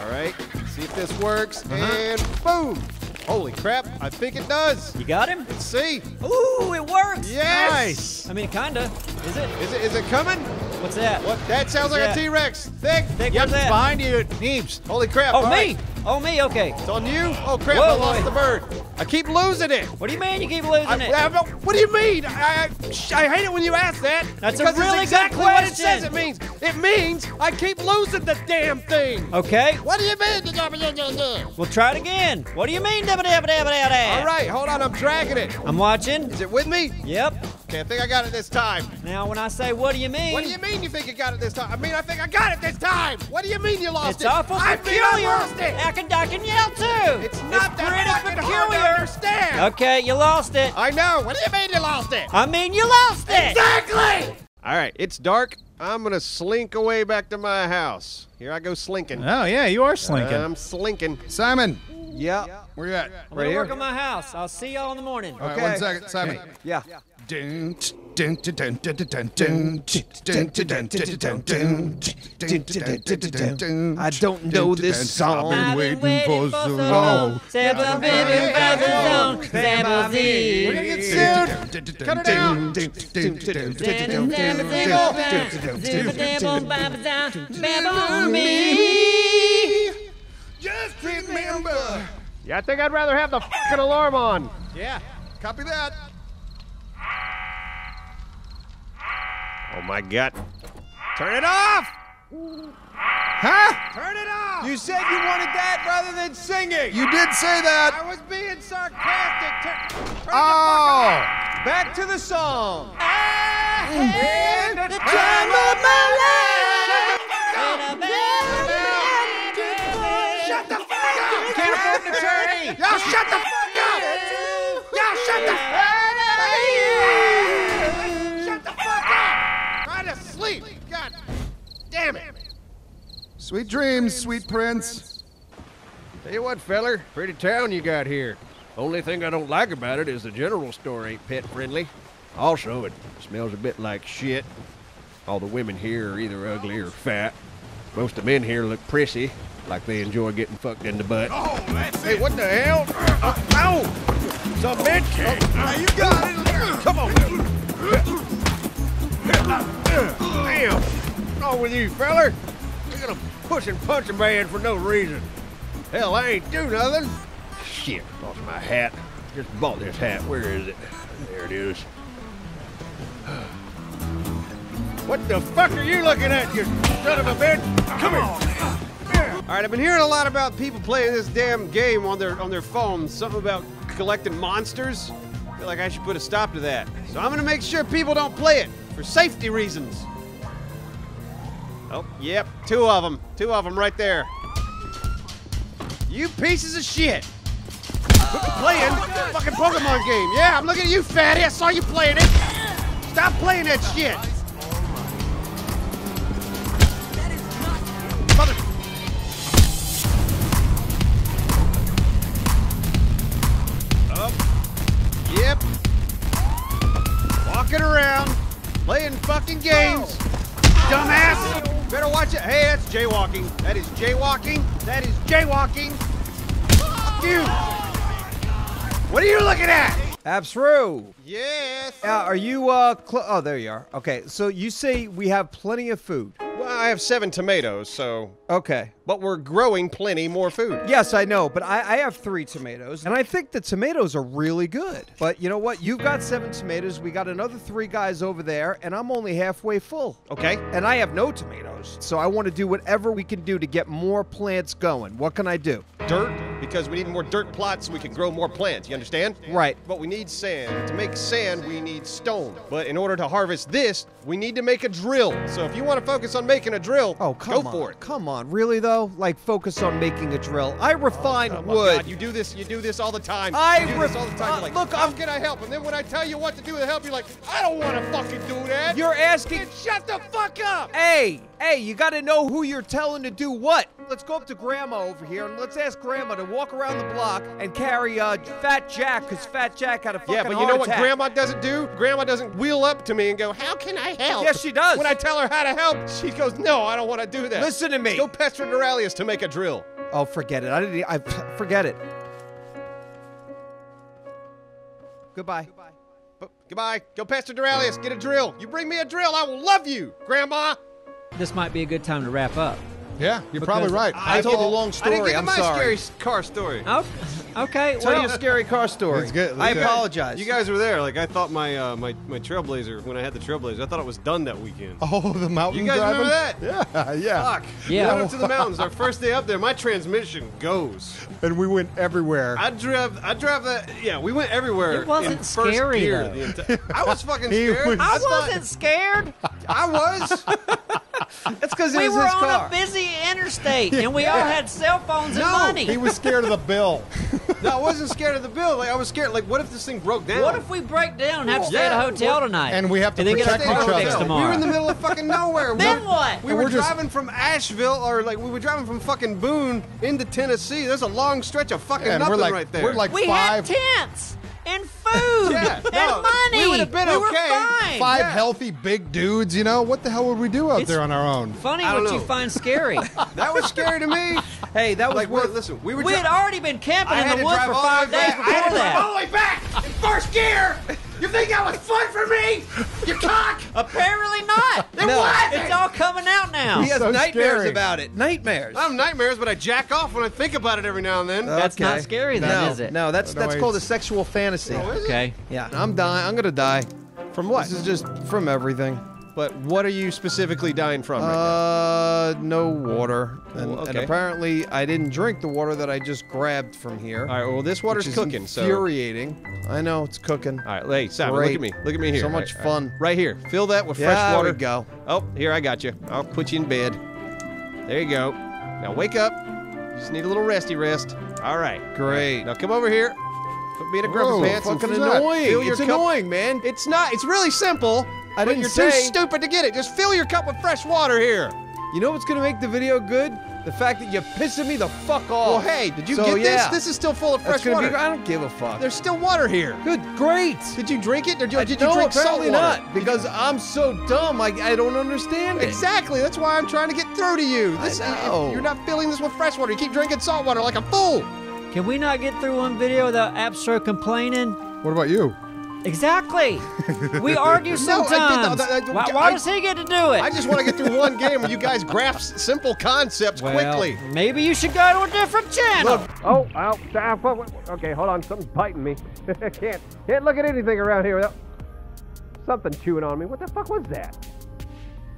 All right, see if this works, Uh-huh. and boom! Holy crap, I think it does. You got him? Let's see. Ooh, it works. Yes! Nice. I mean, kinda. Is it? Is it is it coming? What's that? What? That sounds like Yeah. a T-Rex. Thick. Thick, Yep, what's that? behind you, Neebs. Holy crap. Oh, all me. right. Oh, me. Okay. It's on you. Oh crap, Whoa, I lost boy. the bird. I keep losing it. What do you mean you keep losing I, it? I don't- what do you mean? I, I, I hate it when you ask that. That's a because really good it's exactly what it question. says it means. It means I keep losing the damn thing. Okay. What do you mean? We'll try it again. What do you mean? All right, hold on. I'm dragging it. I'm watching. Is it with me? Yep. Okay, I think I got it this time. Now, when I say what do you mean? What do you mean you think you got it this time? I mean, I think I got it this time. What do you mean you lost It's it? awful I think I lost it. I can, I can yell too. It's not that pretty fucking hard to peculiar. understand. Okay, you lost it. I know. What do you mean you lost it? I mean, you lost it. Exactly. All right, it's dark. I'm gonna slink away back to my house. Here I go slinking. Oh, yeah, you are slinking. I'm slinking. Simon, Yeah. where you at? I'm Right gonna here. work on my house. I'll see y'all in the morning. All right, Okay. one second, Simon. Yeah. Dun, I don't know this song. I've been waiting for so long. Sample baby fast and Sample Z. We're gonna get sued. Cut it out. Remember me. Just remember. Yeah, I think I'd rather have the fucking alarm on. Yeah, copy that. Oh my god. Turn it off! Huh? Turn it off! You said you wanted that rather than singing. You did say that. I was being sarcastic. Turn, turn Oh. the fuck oh. up. Back to the song. And the Sweet dreams, sweet prince. Tell you what, feller, pretty town you got here. Only thing I don't like about it is the general store ain't pet friendly. Also, it smells a bit like shit. All the women here are either ugly or fat. Most of the men here look prissy, like they enjoy getting fucked in the butt. Oh, that's Hey, what the hell? Uh, ow! Some bitch! Oh, you got it! Come on! Damn! What's wrong with you, feller? You're gonna push and punch a man for no reason. Hell, I ain't do nothing. Shit, lost my hat. Just bought this hat. Where is it? There it is. What the fuck are you looking at, you son of a bitch? Come here. All right, I've been hearing a lot about people playing this damn game on their on their phones. Something about collecting monsters. I feel like I should put a stop to that. So I'm gonna make sure people don't play it for safety reasons. Oh, yep, two of them. Two of them right there. You pieces of shit. Quit playing oh the fucking Pokemon game. Yeah, I'm looking at you, fatty. I saw you playing it. Stop playing that shit. Jaywalking. That is jaywalking. That is jaywalking. Fuck you. What are you looking at? Appsro. Yes. Uh, are you, uh, cl- oh, there you are. Okay, so you say we have plenty of food. Well, I have seven tomatoes, so. Okay. But we're growing plenty more food. Yes, I know, but I, I have three tomatoes, and I think the tomatoes are really good. But you know what? You've got seven tomatoes, we got another three guys over there, and I'm only halfway full. Okay. And I have no tomatoes, so I want to do whatever we can do to get more plants going. What can I do? Dirt, because we need more dirt plots so we can grow more plants. You understand? Right. But we need sand. To make sand, we need stone. But in order to harvest this, we need to make a drill. So if you want to focus on making a drill, Oh, come go on. for it. Come on, really though? Like focus on making a drill. I refine Oh wood. God, you do this. You do this all the time. I you do this all the time. uh, like, look, how I'm- can I help? And then when I tell you what to do to help, you're like, I don't want to fucking do that. You're asking shut the fuck up. Hey, Hey, you got to know who you're telling to do what. Let's go up to Grandma over here and let's ask Grandma to walk around the block and carry uh, Fat Jack because Fat Jack had a fucking Yeah, but you know what attack. Grandma doesn't do? Grandma doesn't wheel up to me and go, How can I help? Yes, she does. When I tell her how to help, she goes, No, I don't want to do that. Listen to me. Go pester Doraleous to make a drill. Oh, forget it. I didn't. I forget it. Goodbye. But, goodbye. Go pester Doraleous. Get a drill. You bring me a drill, I will love you, Grandma. This might be a good time to wrap up. Yeah, you're probably right. I told a long I didn't story. get I'm my sorry. scary car story. Oh, okay. Tell Well, you a scary car story. It's good, I it's good. apologize. You guys were there. Like I thought my uh, my my Trailblazer when I had the Trailblazer, I thought it was done that weekend. Oh, the mountain You guys driving? remember that? Yeah, yeah. Fuck. Yeah. We went up to the mountains. Our first day up there, my transmission goes. And we went everywhere. I drove. I drove that. Yeah, we went everywhere. It wasn't in first scary, gear though. the enti- I was fucking He scared. was- I thought- wasn't scared. I was. That's because it We was were his on car. a busy interstate, and we all had cell phones and No, money. he was scared of the bill. no, I wasn't scared of the bill. Like I was scared. Like what if this thing broke down? What if we break down and have to stay at a hotel what- tonight? and we have to and then get our protect car each fixed other. tomorrow? We were in the middle of fucking nowhere. Then we, what? We were we're just- driving from Asheville, or like we were driving from fucking Boone into Tennessee. There's a long stretch of fucking and nothing we're like, right there. we're like we five, had tents and food Yeah, and no, money. we would've been We were okay. fine. five Yeah. healthy big dudes. You know what the hell would we do out It's- there on our own? Funny what don't you find scary. that was scary to me. Hey, that was Like, worth. listen, we were. we dri- had already been camping I in the woods for all the five way days back. I had before to drive all the way back in first gear. You think that was fun for me? You cock. Apparently not. It wasn't. It's all coming out now. he has so nightmares scary. about it. Nightmares. I have nightmares, but I jack off when I think about it every now and then. That's not scary then, no, is it? No, that's No, that's it's- called a sexual fantasy. Oh, is it? Okay. Yeah, I'm dying. I'm gonna die. From what? This is just from everything. But what are you specifically dying from right now? Uh, no water, and, Well, and apparently I didn't drink the water that I just grabbed from here. All right. Well, this water's cooking. So. infuriating. I know it's cooking. All right, hey, Simon, Great. look at me. Look at me here. So much right, fun. Right. Right here. Fill that with Yeah, fresh there water. we go. Oh, here I got you. I'll put you in bed. There you go. Now wake up. You just need a little resty rest. All right. Great. Now come over here. Put me in a grumpy pants. Fucking annoying. Fill It's cup- annoying, man. It's not. It's really simple. I but didn't you're say- too stupid to get it. Just fill your cup with fresh water here. You know what's gonna make the video good? The fact that you're pissing me the fuck off. Well, hey, did you So, get yeah. this? This is still full of fresh water. be. I don't give a fuck. There's still water here. Good, great. Did you drink it, or did, I did you no, drink salt apparently water? not, because I'm so dumb. I, I don't understand it. Exactly. That's why I'm trying to get through to you. This, know. You're not filling this with fresh water. You keep drinking salt water like a fool. Can we not get through one video without Appsro complaining? What about you? Exactly. We argue No, I sometimes. did- I- I- why I- why does he get to do it? I just want to get through one game where you guys grasp simple concepts well, quickly. Maybe you should go to a different channel. Oh, oh, okay, hold on. Something's biting me. can't can't look at anything around here without something chewing on me. What the fuck was that?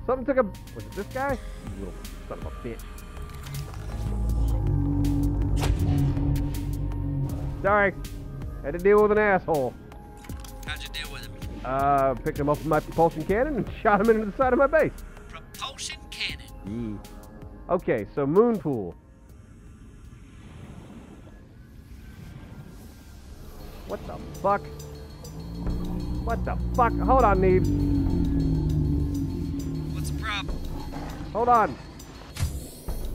Something took a. Was it this guy? You Little son of a bitch. Sorry, had to deal with an asshole. Uh, picked him up with my propulsion cannon and shot him into the side of my base. Propulsion cannon. Yeah. Okay, so moon pool. What the fuck? What the fuck? Hold on, Neebs. What's the problem? Hold on.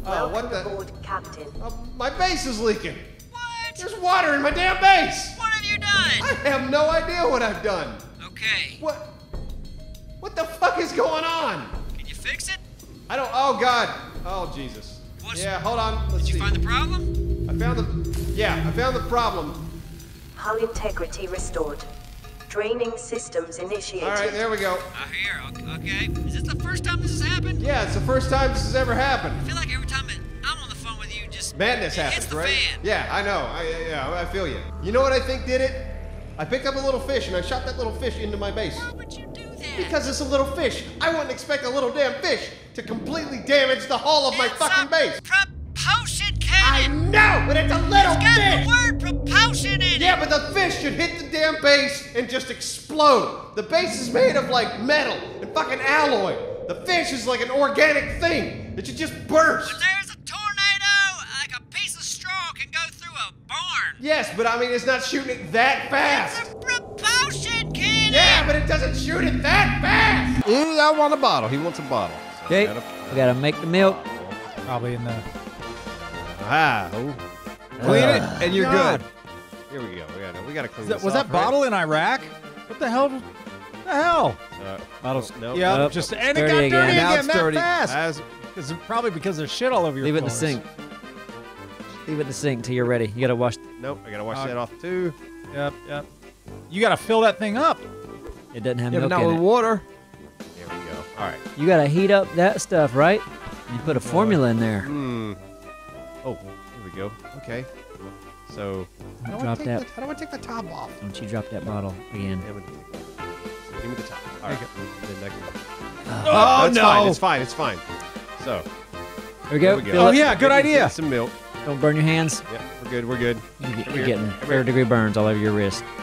Oh, what the? aboard, Captain. Uh, my base is leaking. What? There's water in my damn base. What have you done? I have no idea what I've done. Okay. What? What the fuck is going on? Can you fix it? I don't. Oh God. Oh Jesus. What's- yeah. Hold on. Let's see. find the problem? I found the. Yeah, I found the problem. Hull integrity restored. Draining systems initiated. All right, there we go. I hear. Okay. Is this the first time this has happened? Yeah, it's the first time this has ever happened. I feel like every time I'm on the phone with you, just Madness it happens, hits the right? fan. Yeah, I know. I, yeah, I feel you. You know what I think did it? I picked up a little fish and I shot that little fish into my base. Why would you do that? Because it's a little fish. I wouldn't expect a little damn fish to completely damage the hull of my It's fucking a base. propulsion cannon. I know, but it's a little It's got fish. the word propulsion in Yeah, it. but the fish should hit the damn base and just explode. The base is made of like metal and fucking alloy. The fish is like an organic thing. It should just burst. But there's a tornado, like a piece of straw can go through a barn. Yes, but I mean, it's not shooting it that fast. It's a propulsion cannon. Yeah, but it doesn't shoot it that fast. Ooh, I want a bottle. He wants a bottle. Okay, Gotta- we gotta make the milk. Probably in the. Ah, oh, Clean it, and you're God. good. here we go. We gotta, we gotta clean Is that- this was off, that bottle in Iraq? What the hell? The hell? Right? Uh, Bottles. nope. Yeah, Nope. just and it Dirty got again. dirty Now again it's that dirty. fast. As, It's probably because there's shit all over your Leave it in the sink. Leave it in the sink till you're ready. You gotta wash. nope, I gotta wash Uh, that off too. Yep, yep. You got to fill that thing up. It doesn't have Yeah, but milk not in with it. water. There we go. All right. You gotta heat up that stuff, right? You put a formula in there. Hmm. Oh, here we go. Okay. So, how do, I Drop take that. the, how do I take the top off? Don't you drop that bottle again? Damn it. Give me the top. All right. Then that can- Oh, That's fine. It's fine. It's fine. So, There we go. we go. Oh yeah, good idea. some milk. Don't burn your hands. Yeah, we're good. We're good. You get, you're, here. getting third degree burns all over your wrist.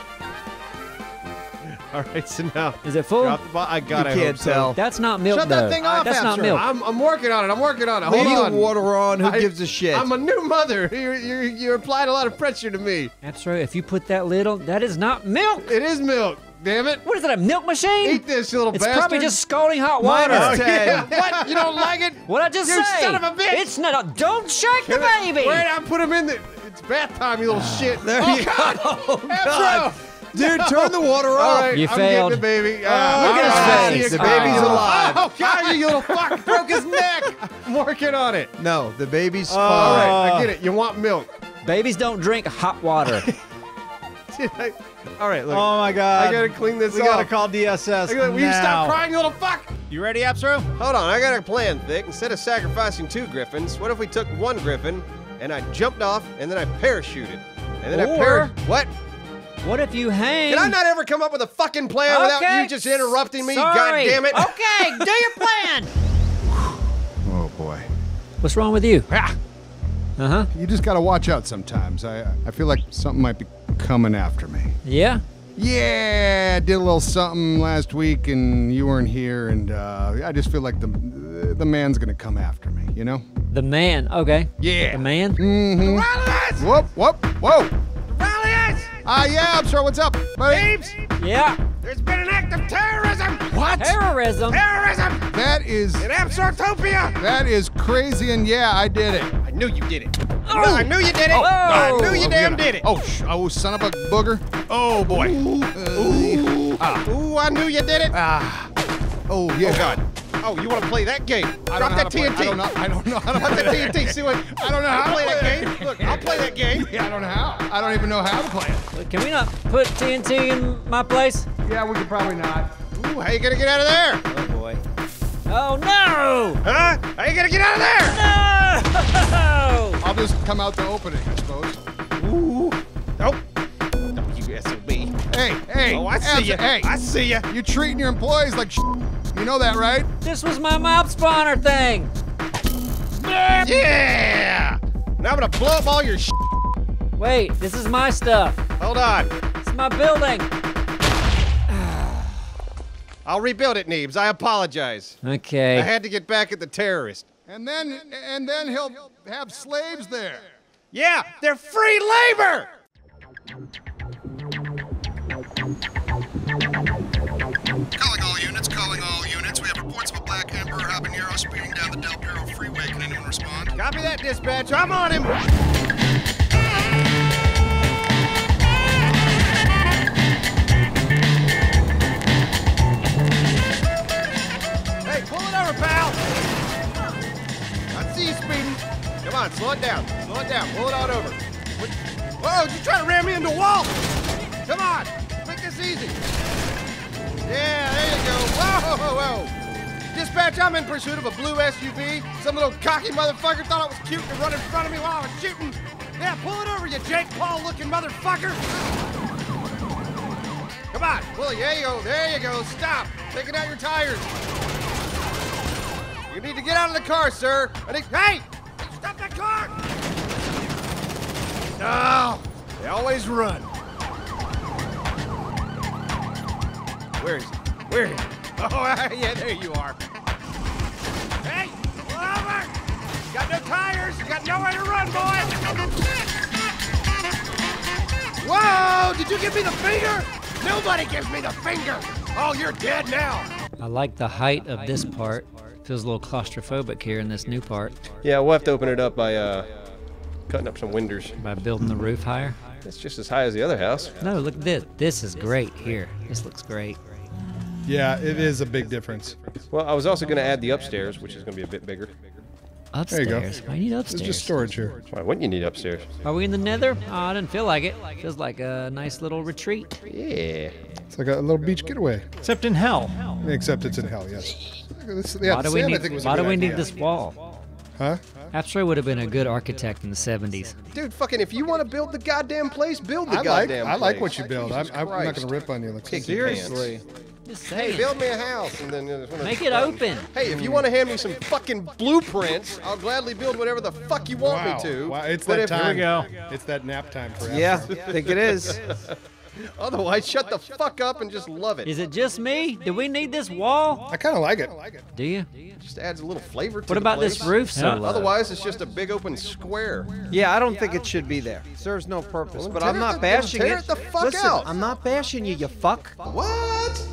All right. So now, Is it full? drop the bottle. I gotta you can't hope so. tell. That's not milk Shut though. that thing off, That's not milk. I'm, I'm working on it. I'm working on it. Hold Leave on. the water on. Who I- gives a shit? I'm a new mother. You you you applied a lot of pressure to me. That's right. If you put that lid on, that is not milk. It is milk. Damn it. What is it? A milk machine? Eat this, you little it's bastard. probably just scalding hot water. Oh, 10. yeah. What? You don't like it? What I just You say? son of a bitch. It's not. Don't shake the baby. Wait, I put him in the. It's bath time, you little ah, shit. There oh, you God. go. Oh, God. Afro. Dude, turn the water off. right, You I'm failed. getting the baby. Oh, uh, look at his all face. The guys. baby's oh. alive. Oh, God, you little fuck. Broke his neck. I'm working on it. No, the baby's oh. All fine. right, I get it. You want milk. Babies don't drink hot water. All right, look. Oh my god. I gotta clean this we off. gotta call DSS. I gotta- Will you stop crying, you little fuck? You ready, Appsro? Hold on, I got a plan, Thick. Instead of sacrificing two griffins, what if we took one griffin and I jumped off and then I parachuted? And then I Or- par- What? what if you hang? Can I not ever come up with a fucking plan without you just interrupting me? sorry. God damn it! Okay, do your plan. Oh boy. What's wrong with you? Ah, Uh huh. you just gotta watch out sometimes. I I feel like something might be coming after me. Yeah. Yeah, I did a little something last week, and you weren't here, and uh, I just feel like the the man's gonna come after me. You know? The man. Okay. Yeah. The man. Mm-hmm. Whoop, whoop, whoa. Rallies! Ah, yeah, I'm sure. What's up, buddy? Babes! Yeah. There's been an act of terrorism! What? Terrorism. Terrorism! That is In Appsrotopia! that is crazy, and yeah, I did it. I knew you did it. Oh. I knew you did it. Oh. I knew you Oh, damn yeah. did it. Oh, sh- oh, son of a booger. Oh boy. Ooh. Ah. Ooh, I knew you did it. Ah. Oh, yeah. Oh God. Oh, you want to play that game? I Drop don't know that TNT. I don't know. I don't know how to Drop play that that TNT. See what? I don't know how I'll to play that game. Look, I'll play that game. Yeah, I don't know how. I don't even know how to play it. Can we not put TNT in my place? Yeah, we could probably not. Ooh, how you gonna get out of there? Oh boy. Oh no! Huh? How you gonna get out of there? No! I'll just come out the opening, I suppose. Ooh. Nope. You SOB. Hey, hey. Oh, I see you. Hey, I see you. you're treating your employees like You know that, right? This was my mouth spawner thing. Yeah. Now I'm gonna blow up all your sh. Wait, this is my stuff. Hold on. It's my building. I'll rebuild it, Neebs. I apologize. Okay. I had to get back at the terrorist. And then and then he'll have slaves there. Yeah, they're free labor. Calling all units, calling all units. We have reports of a black Emperor habanero speeding down the Del Perro Freeway. Can anyone respond? Copy that, dispatch. I'm on him. On, slow it down. Slow it down. Pull it out over. What- Whoa, you trying to ram me into a wall? Come on, make this easy. Yeah, there you go. Whoa, whoa, whoa. Dispatch, I'm in pursuit of a blue SUV. Some little cocky motherfucker thought it was cute to run in front of me while I was shooting. Yeah, pull it over, you Jake Paul looking motherfucker. Come on, it. There you go. There you go. Stop. Taking out your tires. You need to get out of the car, sir. I. Hey! Stop that car! No! They always run. Where is he? Where is he? Oh, yeah, there you are. Hey! Pull over! You got no tires! You got nowhere to run, boy! Whoa! Did you give me the finger? Nobody gives me the finger! Oh, you're dead now! I like the height of this part. Feels a little claustrophobic here in this new part Yeah, we'll have to open it up by uh, cutting up some windows. by building the roof higher. It's just as high as the other house. No, look at this. This is great here. This looks great. Yeah, it is a big difference. Well, I was also going to add the upstairs, which is going to be a bit bigger. Upstairs. you go. Why you need It's upstairs? just storage here. Why wouldn't you need upstairs? Are we in the nether? Oh, I didn't feel like it. Feels like a nice little retreat. Yeah. It's like a little beach getaway. Except in hell. Except it's in hell, yes. This, yeah, why do we Sam, need, think, was a why do we need this wall? Huh? Appsro would have been a good architect in the 70s. Dude, fucking, if you want to build the goddamn place, build the I like, goddamn I like what you build. I'm, I'm not going to rip on you. Like, Kick your pants. Seriously. Just Hey, build me a house, and then just wanna- Make it open. Hey, if you want to hand me some fucking blueprints, I'll gladly build whatever the fuck you want wow. me to. Wow, it's But that if- time. go. It's that nap time for Yeah, I think it is. Otherwise, shut the fuck up and just love it. Is it just me? Do we need this wall? I kind of like it. Do you? just adds a little flavor to it? What the about this roof so low? Otherwise, it's just a big open square. Yeah, I don't think it should be there. Serves no purpose. Well, But I'm not the- then bashing tear it. it the fuck Listen, out. I'm not bashing you, you fuck. What?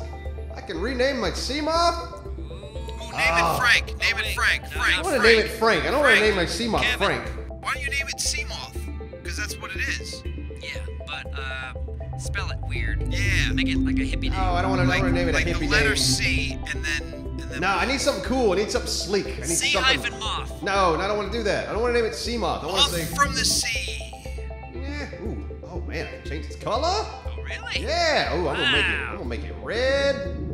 I can rename my Seamoth? Ooh, name it Frank. Name it Frank. Frank. I want to name it Frank. I don't want to name my Seamoth Kevin. Frank. Why don't you name it Seamoth? Because that's what it is. Yeah, but uh, spell it weird. Yeah. Make it like a hippie name. Oh, I don't want to Like, name it like a the hippie letter name. C and then and then. No, I need something cool. I need something sleek. I need C something. hyphen moth. No, no, I don't want to do that. I don't want to name it Seamoth. I want Off to say. from the sea. Yeah. Ooh. Oh man, I can change its color. Oh, really? Yeah. Ooh, I'm gonna make it. Wow. I'm gonna make it red,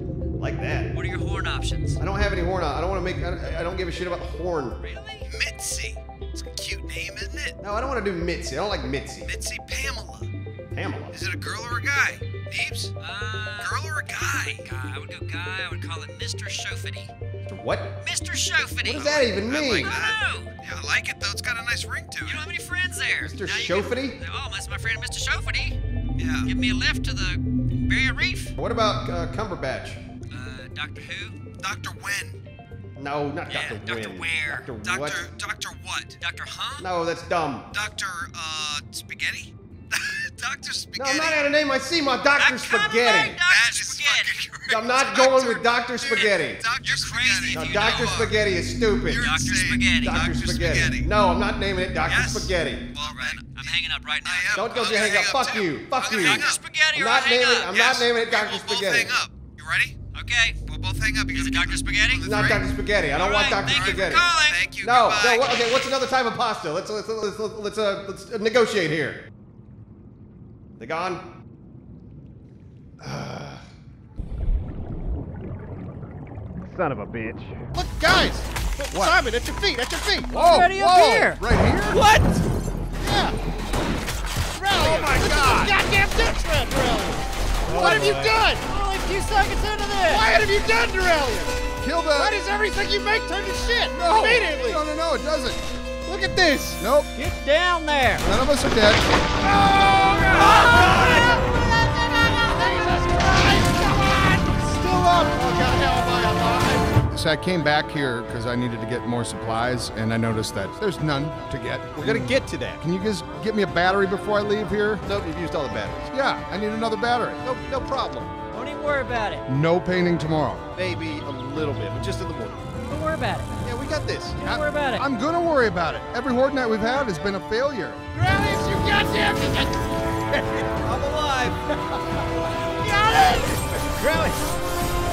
like that. What are your horn options? I don't have any horn on. I don't want to make. I don't, I don't give a shit about the horn. Really? Mitzi. It's a cute name, isn't it? No, I don't want to do Mitzi. I don't like Mitzi. Mitzi Pamela. Pamela. Is it a girl or a guy? Neebs? Uh, Girl or a guy? guy. I would go guy. I would call it Mr. Shofity. What? Mr. Shofity. What does that even I mean? like I that. don't know. Yeah, I like it though. It's got a nice ring to it. You don't have any friends there. Mr. Now Shofity? can- Oh, that's my friend Mr. Shofity. Yeah. Give me a lift to the Barrier Reef. What about uh, Cumberbatch? Doctor Who? Dr. Wen. No, not Yeah, Dr. Dr. Wynn. Ware. Dr. Dr. What? Dr. What? Dr. Huh? No, that's dumb. Dr. Uh, Spaghetti? Dr. No, Spaghetti? I'm not gonna name I see my Dr. That Spaghetti. Dr. That is Spaghetti. fucking correct. I'm not going with Dr. Spaghetti. Dr. You're crazy No, Dr. Spaghetti is stupid. You're Dr. Spaghetti. Dr. Dr. Spaghetti. Spaghetti. No, I'm not naming it Dr. Yes. Spaghetti. Well, then, I'm hanging up right now. Am. Don't go I'm to hang gonna up. Fuck too. you. Fuck you. Dr. Spaghetti I'm not naming. up. I'm Yes. not naming it Dr. we'll both Spaghetti. hang up. You ready? Okay. We'll both hang up. You Is it Dr. Spaghetti? Not. Dr. Spaghetti. I don't All want right, Dr. thank you for Spaghetti. calling. Thank you. No, Goodbye. no. What, okay, what's another type of pasta? Let's let's let's let's, let's uh let's negotiate here. They gone? Son of a bitch. Look, guys! Simon, at your feet, at your feet! Whoa, Already up whoa, here. Right here? What? Yeah. Oh my god! Goddamn death trap, Dorellian! What have you done? Only a few seconds into this. What have you done, Dorellian? Kill the. Why does everything you make turn to shit? no, Immediately! no, no, no, it doesn't. Look at this! Nope. Get down there. None of us are dead. Oh, oh, Still up! Oh god, how am I alive? So I came back here because I needed to get more supplies, and I noticed that there's none to get. We're gonna get to that. Can you guys get me a battery before I leave here? Nope, you've used all the batteries. Yeah, I need another battery. No, no problem. Don't even worry about it. No painting tomorrow. Maybe a little bit, but just in the morning. Don't worry about it. Yeah, we got this. Don't worry about it. I'm gonna worry about it. Every horde night we've had has been a failure. Dorellian, you goddamn I'm alive. Got it. Really?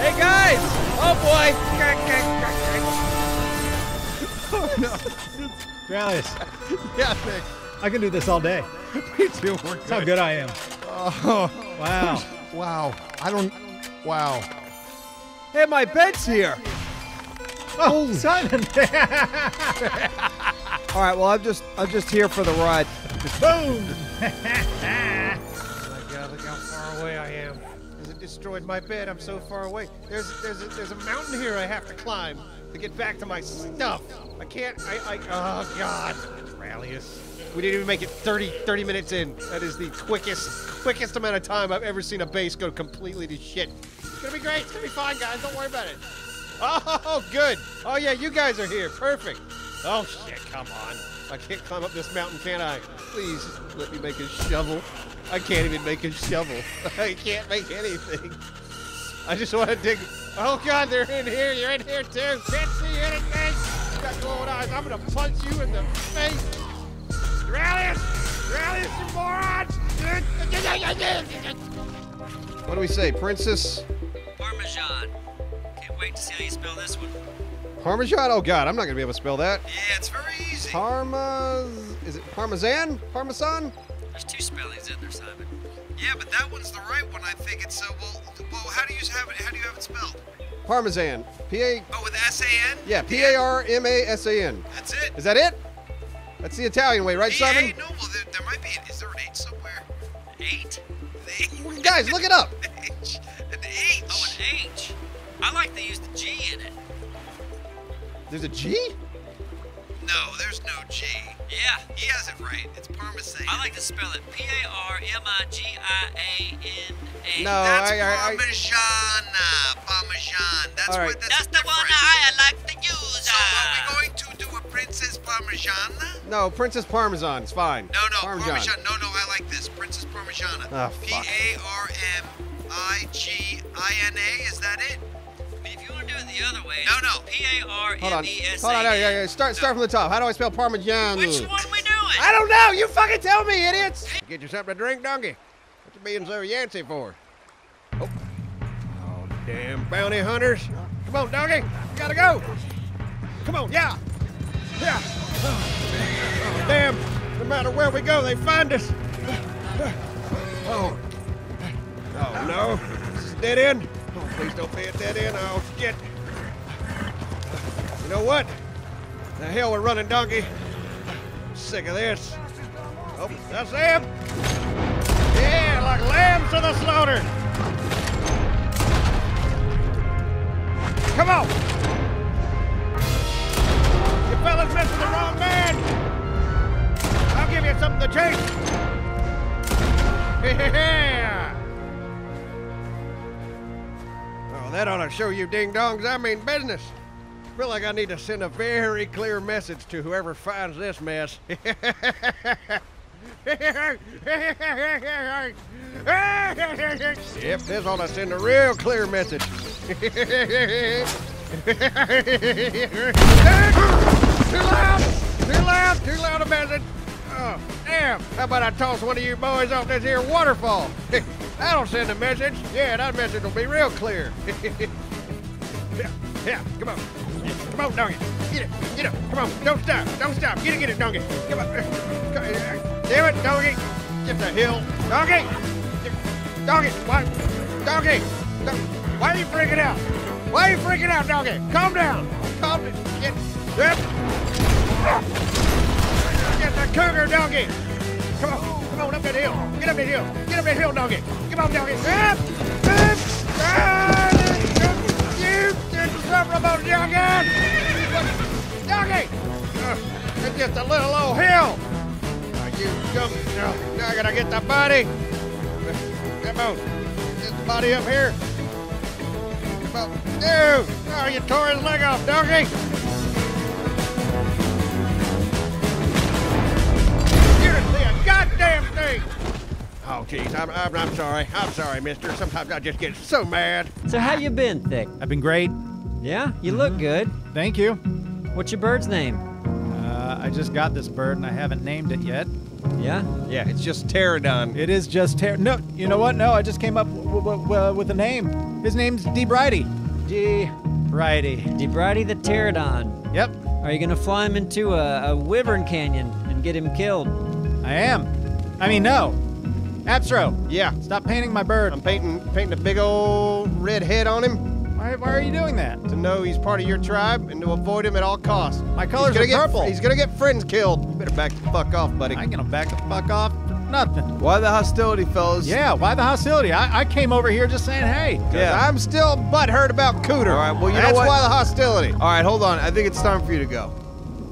Hey guys! Oh boy! oh no. Travis, Yeah, Nick. I can do this all day. Me too. We're That's how good I am. Oh, Wow. wow. I don't. Wow. Hey, my bed's here. Oh, Simon. All right. Well, I'm just I'm just here for the ride. Boom. Oh my god, look how far away I am. Destroyed my bed, I'm so far away. There's there's a, there's a mountain here I have to climb to get back to my stuff. I can't, I, I, oh god. Rallius. We didn't even make it 30, 30 minutes in. That is the quickest, quickest amount of time I've ever seen a base go completely to shit. It's gonna be great. It's gonna be fine, guys. Don't worry about it. Oh, good. Oh yeah, you guys are here. Perfect. Oh shit, come on. I can't climb up this mountain, can I? Please let me make a shovel. I can't even make a shovel. I can't make anything. I just want to dig. Oh god, they're in here. You're in here too. Can't see anything. Got glowing eyes. I'm gonna punch you in the face. Doraleous! Doraleous, you moron! What do we say, Princess Parmesan. Can't wait to see how you spell this one. Parmesan? Oh God, I'm not gonna be able to spell that. Yeah, it's very easy. Parma. Is it Parmesan? Parmesan? There's two spellings in there, Simon. Yeah, but that one's the right one. I think it's uh, well. Well, how do you have it? How do you have it spelled? Parmesan. P A. Oh, with S A N. Yeah, P A R M A S A N. That's it. Is that it? That's the Italian way, right? Simon? No, well, there, there might be. Is there an H somewhere? Eight? Guys, look it up. H. An H. Oh, an H. I like they use the G in it. There's a G? No, there's no G. Yeah. He has it right. It's Parmesan. I like to spell it P A R M I G I A N A. No, That's I, I, I, Parmesan. Parmesan. That's All right. what. That's, That's the one. I like to use. So are uh, we going to do a Princess Parmesan? no, Princess Parmesan. It's fine. No, no, Parmesan. Parmesan. No, no, I like this. Princess Parmigiana. Ah, P fuck. A R M I G I N A. Is that it? The other way, No, no. P A R Hold on. E S A Hold on. N. Yeah, yeah. Start, start from the top. How do I spell Parmesan? Which one we doing? I don't know. You fucking tell me, idiots. Get you something to drink, donkey. What you being so yancy for? Oh. Oh, damn bounty hunters. Come on, donkey. Gotta go. Come on, yeah. Yeah. Oh, damn. No matter where we go, they find us. Oh. Oh, no. This is dead end. Oh, please don't be a dead end. Oh, shit. Know what? The hell we're running, donkey. Sick of this. Oh, that's them. Yeah, like lambs to the slaughter. Come on. You fellas messing the wrong man. I'll give you something to chase. Yeah. Oh, that ought to show you ding dongs. I mean business. Feel like I need to send a very clear message to whoever finds this mess. yep, this ought to send a real clear message. too loud! Too loud! Too loud a message! Oh, damn! How about I toss one of you boys off this here waterfall? That'll send a message. Yeah, that message will be real clear. yeah, yeah, come on. Come on, donkey. Get it, get it. Come on, don't stop, don't stop. Get it, get it, donkey. Come on. Damn it, donkey. Get the hill. Donkey! Donkey, why? Donkey! Why are you freaking out? Why are you freaking out, donkey? Calm down. Calm down. Get, get, get the cougar, donkey. Come on, come on up that hill. Get up that hill. Get up that hill, donkey. Come on, donkey. Up, up. Ah, you insufferable donkey. Donkey. It's just a little old hill. You dumb. No, now I gotta get the body. Come on. Get the body up here. Come on. No. Oh, you tore his leg off, donkey. You didn't see a goddamn thing. Oh, jeez. I'm, I'm, I'm sorry. I'm sorry, mister. Sometimes I just get so mad. So how you been, Thick? I've been great. Yeah, you look good. Thank you. What's your bird's name? I just got this bird and I haven't named it yet. Yeah? Yeah, it's just pterodon. It is just ter- no. You know what? No, I just came up w- w- w- with a name. His name's D. Brighty. D. Brighty. DeBrady the Pterodon. Yep, Are you gonna fly him into a, a wyvern canyon and get him killed? I am. I mean, no. Appsro, Yeah. stop painting my bird. I'm painting painting a big old red head on him Why, why are you doing that? to know he's part of your tribe and to avoid him at all costs. My colors are get, purple. He's gonna get friends killed. You better back the fuck off, buddy. I ain't gonna back the fuck off. Nothing. Why the hostility, fellas? Yeah, why the hostility? I, I came over here just saying, hey. Yeah, I'm still butthurt about Cooter. All right, well, you know That's what? why the hostility. All right, hold on. I think it's time for you to go.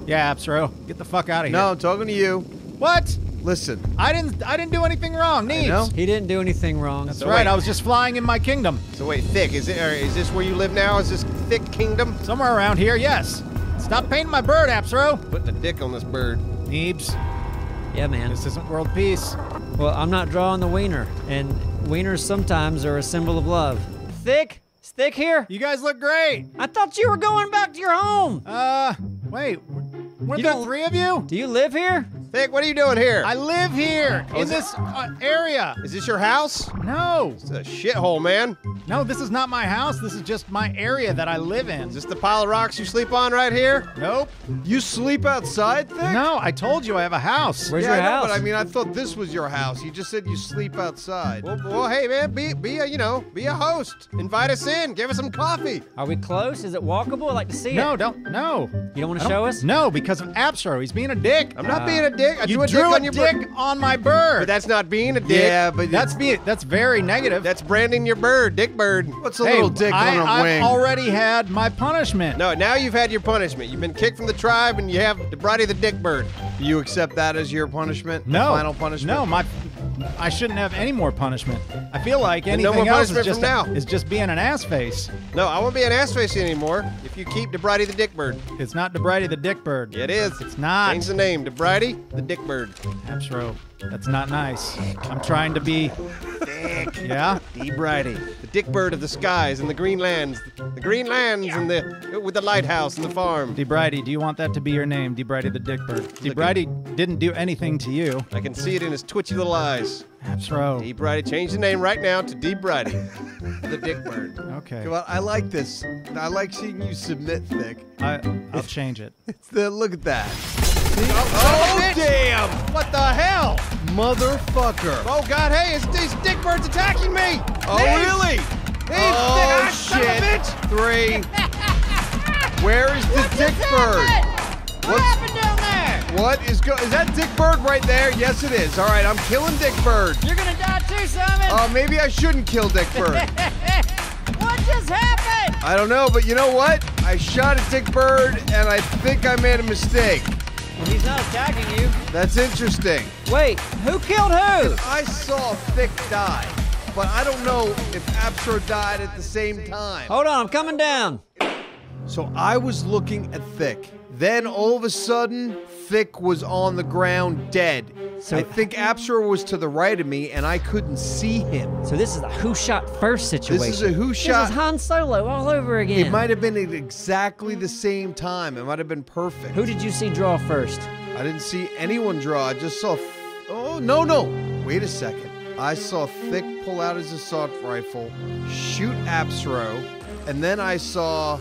Yeah, Appsro, get the fuck out of here. No, I'm talking to you. What? Listen. I didn't. I didn't do anything wrong. Needs. know. He didn't do anything wrong. That's So right. wait. I was just flying in my kingdom. So wait, thick. Is it? Or is this where you live now? Is this thick kingdom? Somewhere around here, yes. Stop painting my bird, Appsro. Putting a dick on this bird. Neebs, Yeah, man. this isn't world peace. Well, I'm not drawing the wiener, and wieners sometimes are a symbol of love. Thick? Is Thick here? You guys look great. I thought you were going back to your home. Uh, Wait, weren't You there three of you? Do you live here? Thick, what are you doing here? I live here in this uh, area. Is this your house? No, It's a shithole, man. no, this is not my house. This is just my area that I live in. Is this the pile of rocks you sleep on right here? Nope. You sleep outside, Thick? No, I told you I have a house. Where's yeah, your I know, house? but I mean, I thought this was your house. You just said you sleep outside. Well, well, hey, man, be be a you know be a host. Invite us in. Give us some coffee. Are we close? Is it walkable? I'd like to see No, it. No, don't. No. You don't want to show us? No, because of Appsro. He's being a dick. I'm not being a dick. I you drew a drew dick a on your dick bird. on my bird. But that's not being a dick. yeah, but that's being that's very negative. That's branding your bird, Dick Bird. what's a hey, little dick I, on a I've wing? already had my punishment. No, now you've had your punishment. You've been kicked from the tribe, and you have the Brady the Dick Bird. Do you accept that as your punishment? The No. final punishment? No, my I shouldn't have any more punishment. I feel like Then no anything more else is punishment just from now. is just being an ass face. No, I won't be an ass face anymore if you keep DeBrady the Dick Bird. It's not DeBrady the Dick Bird. It is. It's not. Change the name, DeBrady the Dick Bird. Appsro. That's not nice. I'm trying to be. Yeah. DeBrady, the Dick Bird of the skies and the green lands, the green lands and the with the lighthouse and the farm. DeBrady, do you want that to be your name? DeBrady the Dick Bird. DeBrady didn't do anything to you. I can see it in his twitchy little eyes. That's right. Appsro. DeBrady, change the name right now to DeBrady, the Dick Bird. Okay. Come on, I like this. I like seeing you submit, Thick. I, I'll change it. It's the, look at that. Oh, damn! What the hell? Motherfucker. Oh God! Hey, it's these Dick Birds attacking me! Oh, These- really? These Oh, dick, son of a shit. bitch! Three. Where is the Dick Bird? What happened down there? What is go? Is that Dick Bird right there? Yes, it is. All right, I'm killing Dick Bird. You're gonna die too, Simon. Uh, maybe I shouldn't kill Dick Bird. what just happened? I don't know, but you know what? I shot at Dick Bird, and I think I made a mistake. He's not attacking you. That's interesting. Wait, who killed who? I saw Thick die, but I don't know if Appsro died at the same time. Hold on, I'm coming down. So I was looking at Thick. Then all of a sudden, Thick was on the ground dead. So- I think Appsro was to the right of me, and I couldn't see him. So this is a who shot first situation. This is a who shot. This is Han Solo all over again. It might have been at exactly the same time. It might have been perfect. Who did you see draw first? I didn't see anyone draw. I just saw. Oh no no! Wait a second. I saw Thick pull out his assault rifle, shoot Appsro, and then I saw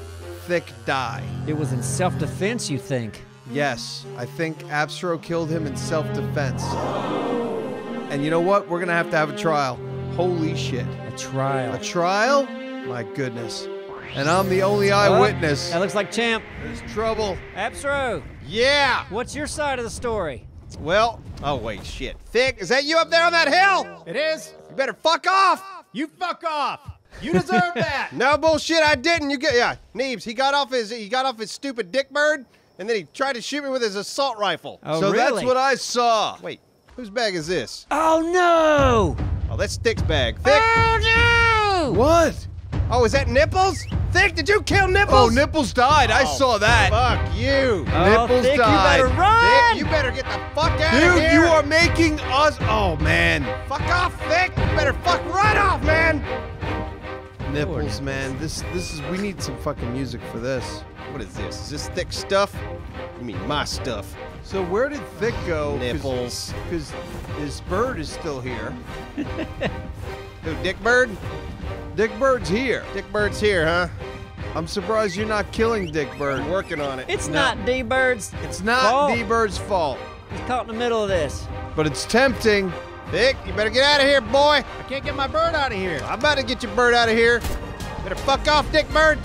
Thick die. It was in self-defense, you think? Yes, I think Appsro killed him in self-defense. And you know what? We're gonna have to have a trial. Holy shit! A trial. A trial? My goodness! And I'm the only eyewitness. That looks like Champ. There's trouble. Appsro, Yeah. what's your side of the story? Well. Oh wait, shit. Thick, is that you up there on that hill? It is. You better fuck off. You fuck off. You deserve that. No bullshit, I didn't. You get yeah, Neebs. He got off his he got off his stupid dick bird, and then he tried to shoot me with his assault rifle. Oh, so really? that's what I saw. Wait, whose bag is this? Oh no! Oh, that's Thick's bag. Thick. Oh no! What? Oh, is that Nipples? Thick, did you kill Nipples? Oh, Nipples? Nipples died. I Oh, saw that. Fuck you. Oh, Nipples Thick, died. you better run! Thick, you better get the fuck out of here. Dude, you are making us. Oh man, Fuck off, Thick. You better fuck right off, man. nipples, man. This, this is. We need some fucking music for this. What is this? Is this thick stuff? You mean my stuff? So where did Thick go? Nipples. Because his bird is still here. Who, Dick Bird? Dick Bird's here. Dick Bird's here, huh? I'm surprised you're not killing Dick Bird. I'm working on it. It's not D-Bird's. It's not fault. D Bird's fault, He's caught in the middle of this. but it's tempting. Thick, you better get out of here, boy. I can't get my bird out of here. I'm about to get your bird out of here. Better fuck off, Dick Bird.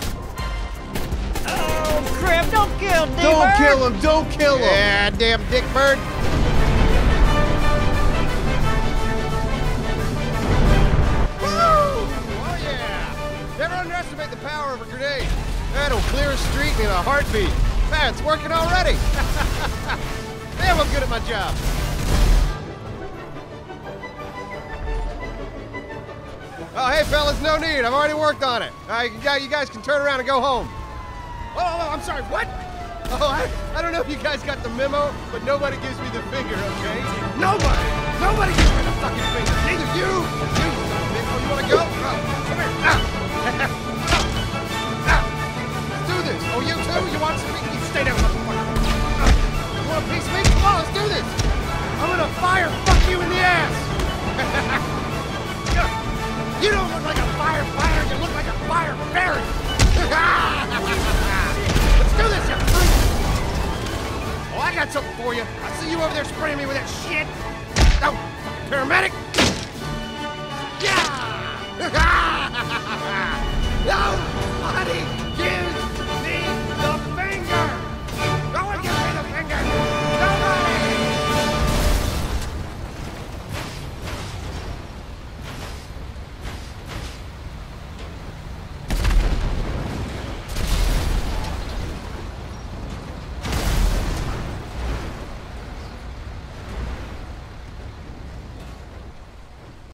Oh crap! Don't kill D-Bird. Don't kill him. Don't kill him. Yeah, damn Dick Bird. Woo! Oh yeah! Never underestimate the power of a grenade. That'll clear a street in a heartbeat. Man, it's working already. Damn, I'm good at my job. Oh, hey, fellas, no need. I've already worked on it. All right, you guys, you guys can turn around and go home. Oh, oh, I'm sorry, what? Oh, I, I don't know if you guys got the memo, but nobody gives me the finger, okay? Nobody! Nobody gives me the fucking finger! Neither you! You! Oh, you wanna go? Oh, come here! Ah.